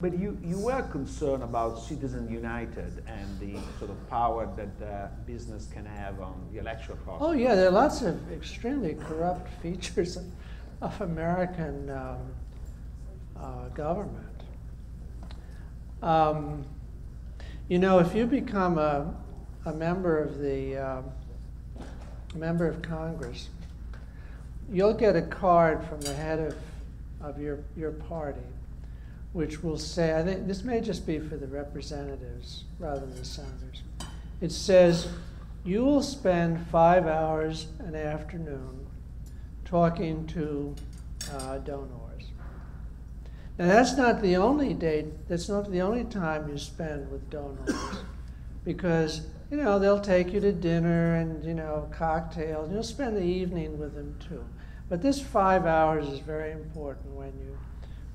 But you, you were concerned about Citizen United and the sort of power that business can have on the electoral process. Oh, yeah, there are lots of extremely corrupt features of, of American um, uh, government. Um, you know, if you become a, a member of the um, member of Congress, you'll get a card from the head of, of your, your party which will say, I think this may just be for the representatives rather than the senators. It says, you will spend five hours an afternoon talking to uh, donors. Now that's not the only date, that's not the only time you spend with donors, because you know they'll take you to dinner and you know cocktails. You'll spend the evening with them too. But this five hours is very important when you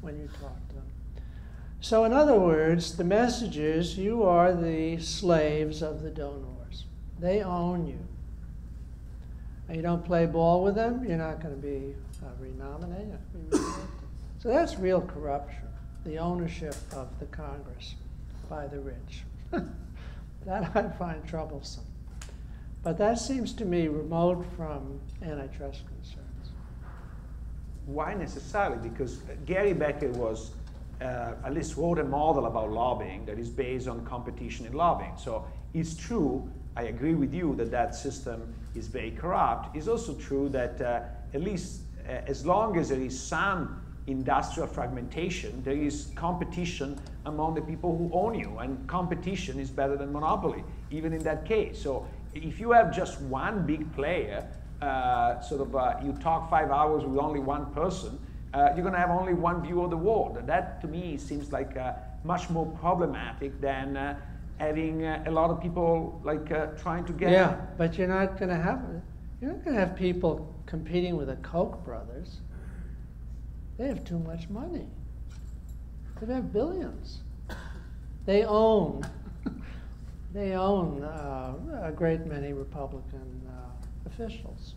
when you talk to them. So, in other words, the message is you are the slaves of the donors. They own you. And you don't play ball with them, you're not going to be uh, renominated. so that's real corruption, the ownership of the Congress by the rich. that I find troublesome. But that seems to me remote from antitrust concerns. Why necessarily? Because Gary Becker was uh, at least wrote a model about lobbying that is based on competition in lobbying. So it's true, I agree with you that that system is very corrupt. It's also true that uh, at least uh, as long as there is some industrial fragmentation, there is competition among the people who own you, and competition is better than monopoly, even in that case. So if you have just one big player, uh, sort of uh, you talk five hours with only one person, uh, you're going to have only one view of the world. That to me seems like uh, much more problematic than uh, having uh, a lot of people like uh, trying to get. Yeah, but you're not going to have you're not going to have people competing with the Koch brothers. They have too much money. They have billions. They own. they own a great many Republican officials.